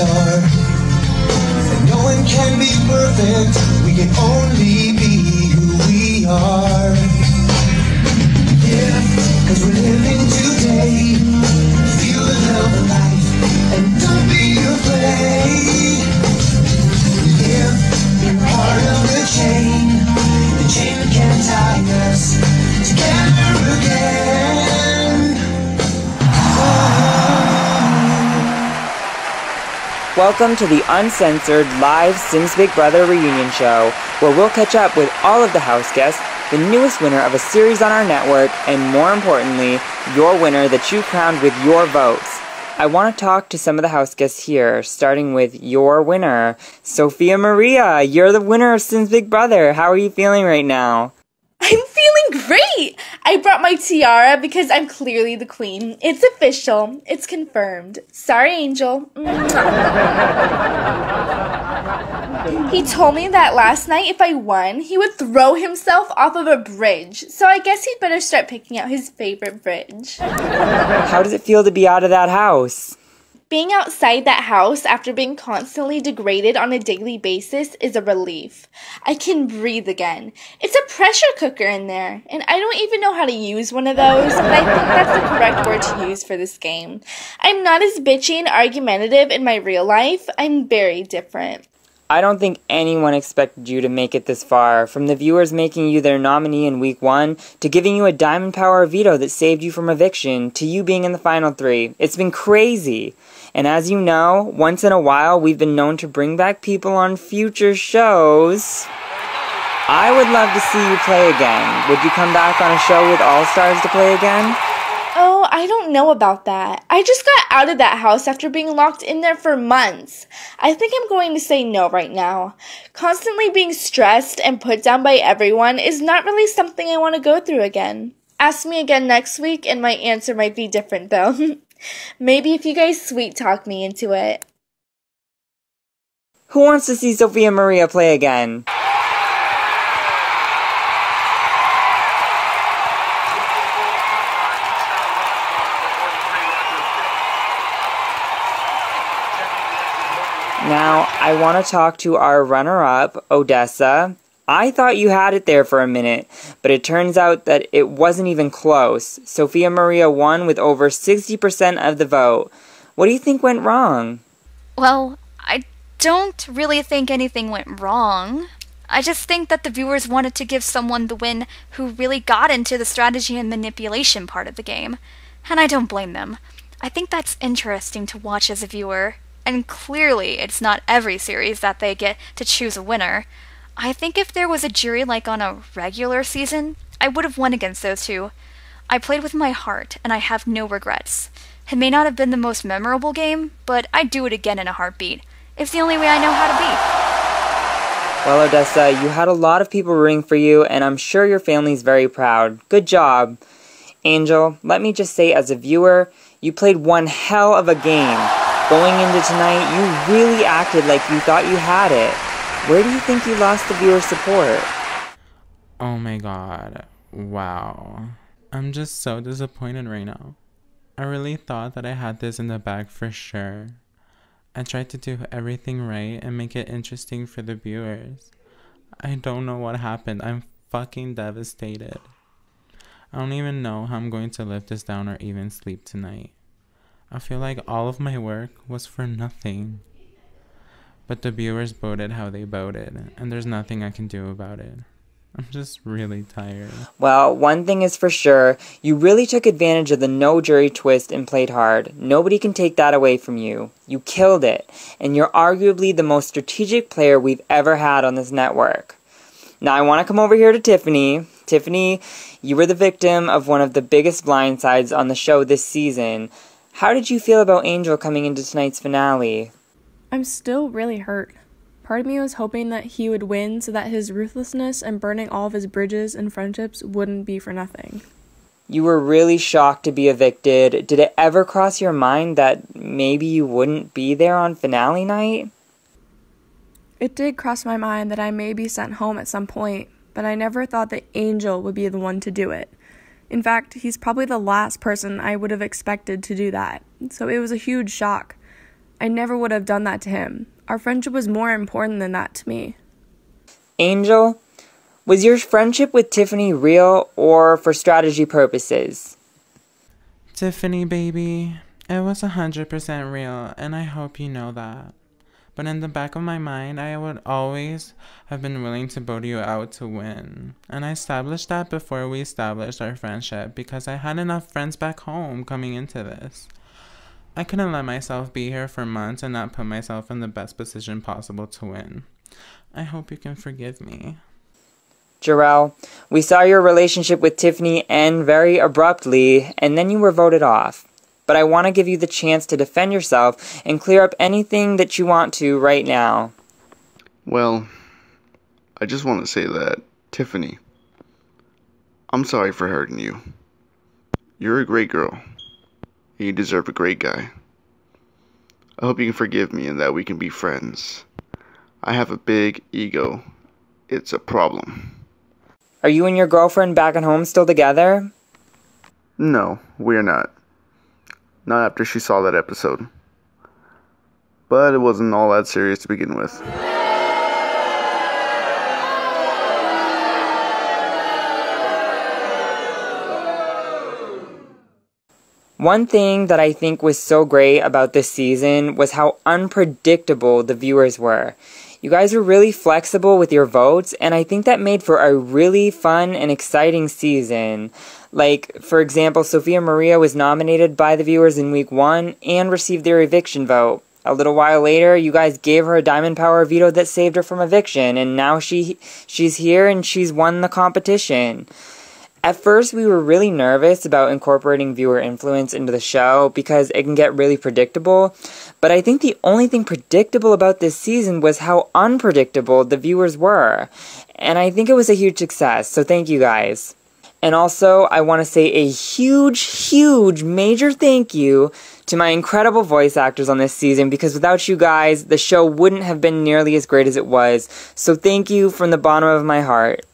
star. And no one can be perfect, we can only be who we are. Yeah, cause we're living today. Welcome to the uncensored live Sims Big Brother reunion show, where we'll catch up with all of the house guests, the newest winner of a series on our network, and more importantly, your winner that you crowned with your votes. I want to talk to some of the house guests here, starting with your winner, Sophia Maria. You're the winner of Sims Big Brother. How are you feeling right now? I'm feeling great! I brought my tiara because I'm clearly the queen. It's official. It's confirmed. Sorry, Angel. he told me that last night if I won, he would throw himself off of a bridge. So I guess he'd better start picking out his favorite bridge. How does it feel to be out of that house? Being outside that house after being constantly degraded on a daily basis is a relief. I can breathe again. It's a pressure cooker in there, and I don't even know how to use one of those, but I think that's the correct word to use for this game. I'm not as bitchy and argumentative in my real life, I'm very different. I don't think anyone expected you to make it this far, from the viewers making you their nominee in week one, to giving you a Diamond Power veto that saved you from eviction, to you being in the final three. It's been crazy. And as you know, once in a while we've been known to bring back people on future shows. I would love to see you play again. Would you come back on a show with All Stars to play again? Oh, I don't know about that. I just got out of that house after being locked in there for months. I think I'm going to say no right now. Constantly being stressed and put down by everyone is not really something I want to go through again. Ask me again next week, and my answer might be different though. Maybe if you guys sweet talk me into it. Who wants to see Sophia Maria play again? Now, I want to talk to our runner up, Odessa. I thought you had it there for a minute, but it turns out that it wasn't even close. Sophia Maria won with over 60% of the vote. What do you think went wrong? Well, I don't really think anything went wrong. I just think that the viewers wanted to give someone the win who really got into the strategy and manipulation part of the game. And I don't blame them. I think that's interesting to watch as a viewer. And clearly, it's not every series that they get to choose a winner. I think if there was a jury like on a regular season, I would have won against those two. I played with my heart, and I have no regrets. It may not have been the most memorable game, but I'd do it again in a heartbeat. It's the only way I know how to be. Well, Odessa, you had a lot of people rooting for you, and I'm sure your family's very proud. Good job. Angel, let me just say as a viewer, you played one hell of a game. Going into tonight, you really acted like you thought you had it. Where do you think you lost the viewer support? Oh my god. Wow. I'm just so disappointed right now. I really thought that I had this in the bag for sure. I tried to do everything right and make it interesting for the viewers. I don't know what happened. I'm fucking devastated. I don't even know how I'm going to live this down or even sleep tonight. I feel like all of my work was for nothing. But the viewers voted how they voted, and there's nothing I can do about it. I'm just really tired. Well, one thing is for sure, you really took advantage of the no jury twist and played hard. Nobody can take that away from you. You killed it, and you're arguably the most strategic player we've ever had on this network. Now, I want to come over here to Tiffany. Tiffany, you were the victim of one of the biggest blindsides on the show this season. How did you feel about Angel coming into tonight's finale? I'm still really hurt. Part of me was hoping that he would win so that his ruthlessness and burning all of his bridges and friendships wouldn't be for nothing. You were really shocked to be evicted. Did it ever cross your mind that maybe you wouldn't be there on finale night? It did cross my mind that I may be sent home at some point, but I never thought that Angel would be the one to do it. In fact, he's probably the last person I would have expected to do that. So it was a huge shock. I never would have done that to him. Our friendship was more important than that to me. Angel, was your friendship with Tiffany real or for strategy purposes? Tiffany, baby, it was 100% real, and I hope you know that. But in the back of my mind, I would always have been willing to vote you out to win. And I established that before we established our friendship because I had enough friends back home coming into this. I couldn't let myself be here for months and not put myself in the best position possible to win. I hope you can forgive me. Jarrell, we saw your relationship with Tiffany end very abruptly, and then you were voted off. But I want to give you the chance to defend yourself and clear up anything that you want to right now. Well, I just want to say that, Tiffany, I'm sorry for hurting you. You're a great girl, and you deserve a great guy. I hope you can forgive me and that we can be friends. I have a big ego. It's a problem. Are you and your girlfriend back at home still together? No, we're not. Not after she saw that episode. But it wasn't all that serious to begin with. One thing that I think was so great about this season was how unpredictable the viewers were. You guys were really flexible with your votes, and I think that made for a really fun and exciting season. Like, for example, Sophia Maria was nominated by the viewers in week one and received their eviction vote. A little while later, you guys gave her a diamond power veto that saved her from eviction, and now she she's here and she's won the competition. At first, we were really nervous about incorporating viewer influence into the show because it can get really predictable. But I think the only thing predictable about this season was how unpredictable the viewers were. And I think it was a huge success, so thank you guys. And also, I want to say a huge, huge, major thank you to my incredible voice actors on this season because without you guys, the show wouldn't have been nearly as great as it was. So thank you from the bottom of my heart.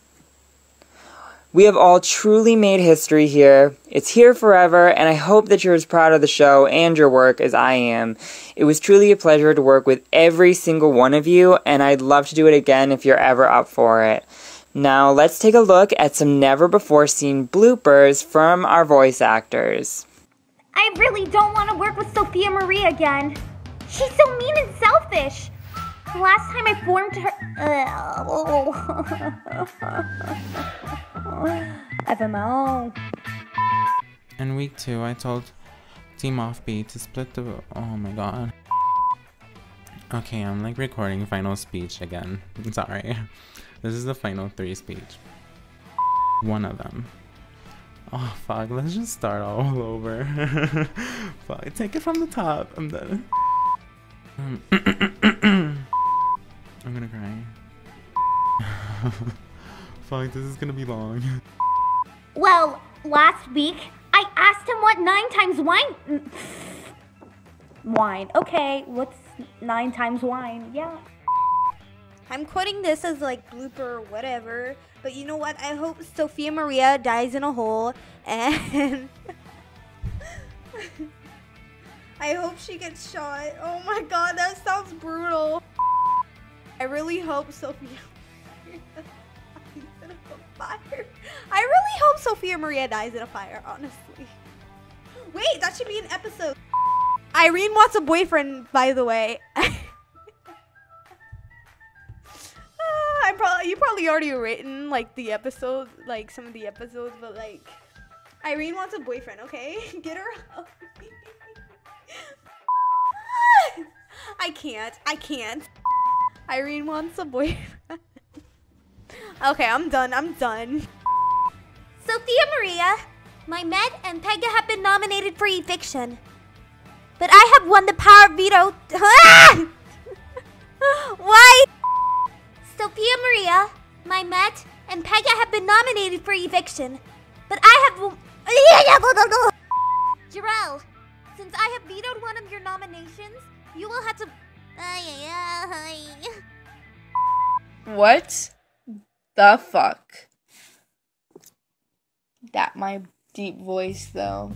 We have all truly made history here. It's here forever, and I hope that you're as proud of the show and your work as I am. It was truly a pleasure to work with every single one of you, and I'd love to do it again if you're ever up for it. Now, let's take a look at some never before seen bloopers from our voice actors. I really don't want to work with Sophia Marie again. She's so mean and selfish. The last time I formed her. FMO. In week two, I told Team Offbeat to split the. Oh my god. Okay, I'm like recording final speech again. Sorry. This is the final three speech. One of them. Oh fuck, let's just start all over. fuck, take it from the top. I'm done. Um, fuck, this is gonna be long. Well, last week, I asked him what nine times wine. Wine. Okay, what's nine times wine? Yeah. I'm quoting this as like blooper or whatever, but you know what? I hope Sophia Maria dies in a hole and I hope she gets shot. Oh my god, that sounds brutal. I really hope Sophia dies in a fire. I really hope Sophia Maria dies in a fire, honestly. Wait, that should be an episode. Irene wants a boyfriend, by the way. Uh, I'm probably you probably already written like the episode, like some of the episodes, but like Irene wants a boyfriend. Okay, get her. I can't. I can't. Irene wants a boyfriend. Okay, I'm done. I'm done. Sophia Maria, my Med and Pega have been nominated for eviction. But I have won the power veto. Why? Sophia Maria, my Met, and Pega have been nominated for eviction. But I have. Jarell, since I have vetoed one of your nominations, you will have to. What the fuck? That my deep voice though.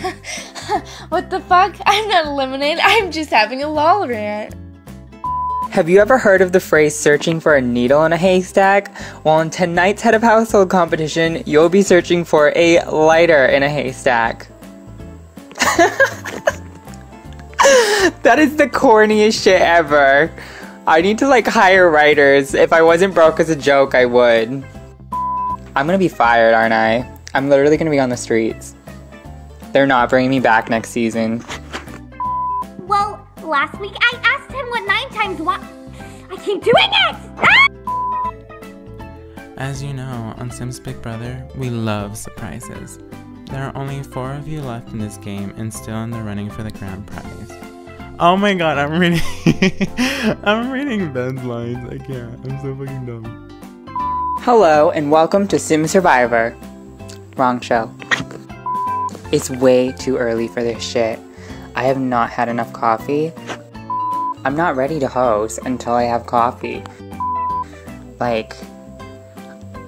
what the fuck? I'm not eliminated. I'm just having a lol rant. Have you ever heard of the phrase searching for a needle in a haystack? Well, in tonight's head of household competition, you'll be searching for a lighter in a haystack. that is the corniest shit ever. I need to like hire writers. If I wasn't broke as a joke, I would. I'm gonna be fired, aren't I? I'm literally gonna be on the streets. They're not bringing me back next season. Well, last week I asked him what nine times what. I keep doing it! Ah! As you know, on Sims Big Brother, we love surprises. There are only four of you left in this game and still in the running for the grand prize. Oh my god, I'm reading I'm reading Ben's lines. I can't. I'm so fucking dumb. Hello and welcome to Sim Survivor. Wrong show. It's way too early for this shit. I have not had enough coffee. I'm not ready to host until I have coffee. Like,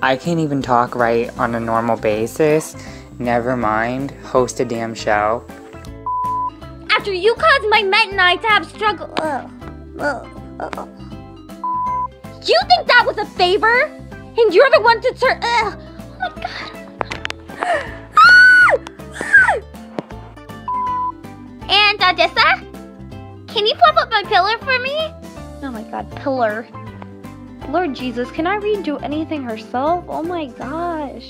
I can't even talk right on a normal basis. Never mind, host a damn show. After you caused my Met and I to have struggle. Ugh. Ugh. Ugh. You think that was a favor? And you're the one to turn. Ugh. Oh my god. and uh, Odessa? Can you flip up my pillar for me? Oh my god, pillar. Lord Jesus, can I redo anything herself? Oh my gosh.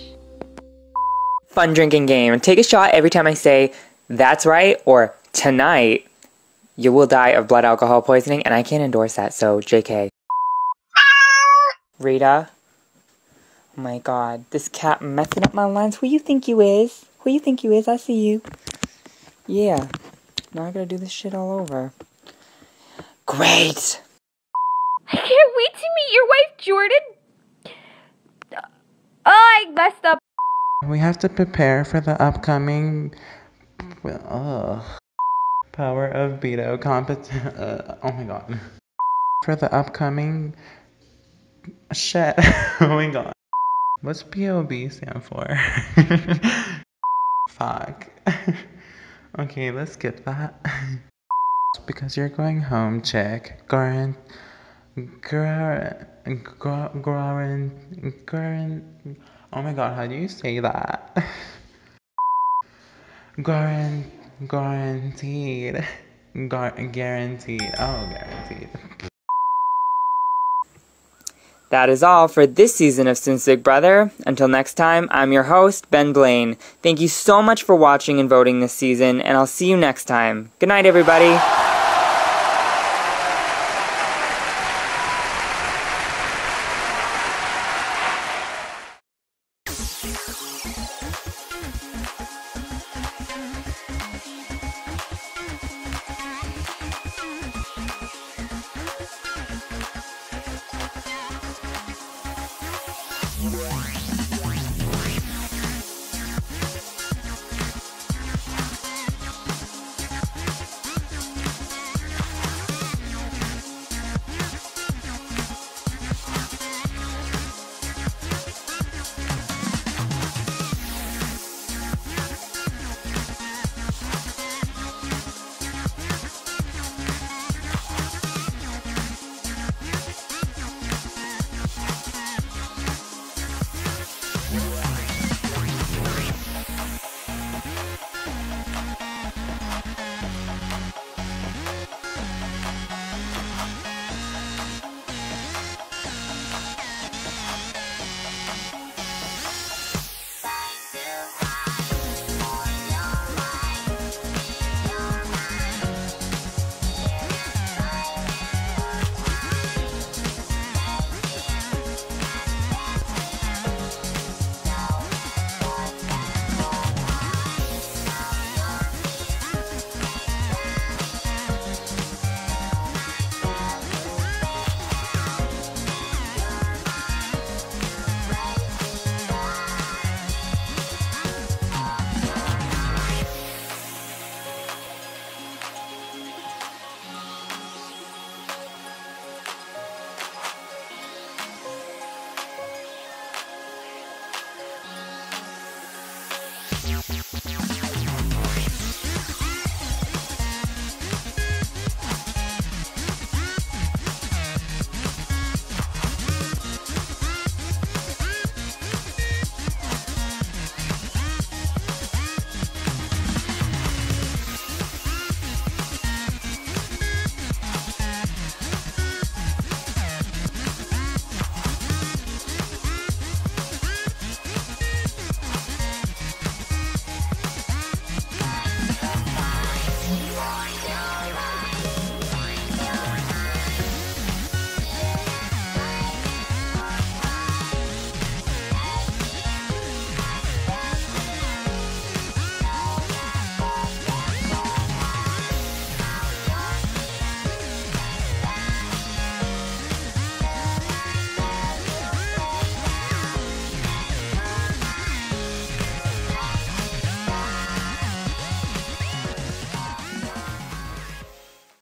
Fun drinking game. Take a shot every time I say, that's right, or tonight, you will die of blood alcohol poisoning, and I can't endorse that, so JK. Rita? Oh my god, this cat messing up my lines. Who you think you is? Who you think you is? I see you. Yeah. Now I gotta do this shit all over. Great! I can't wait to meet your wife, Jordan. Oh, I messed up. We have to prepare for the upcoming ugh, Power of Veto competition. Uh, oh my god. For the upcoming shit. oh my god. What's POB stand for? Fuck. okay, let's skip that. because you're going home, chick. Goran. Goran. Goran. Goran. Oh my god, how do you say that? Guaran, guaranteed. Gar- guaranteed. Oh, guaranteed. That is all for this season of Sims Big Brother. Until next time, I'm your host, Ben Blaine. Thank you so much for watching and voting this season, and I'll see you next time. Good night, everybody.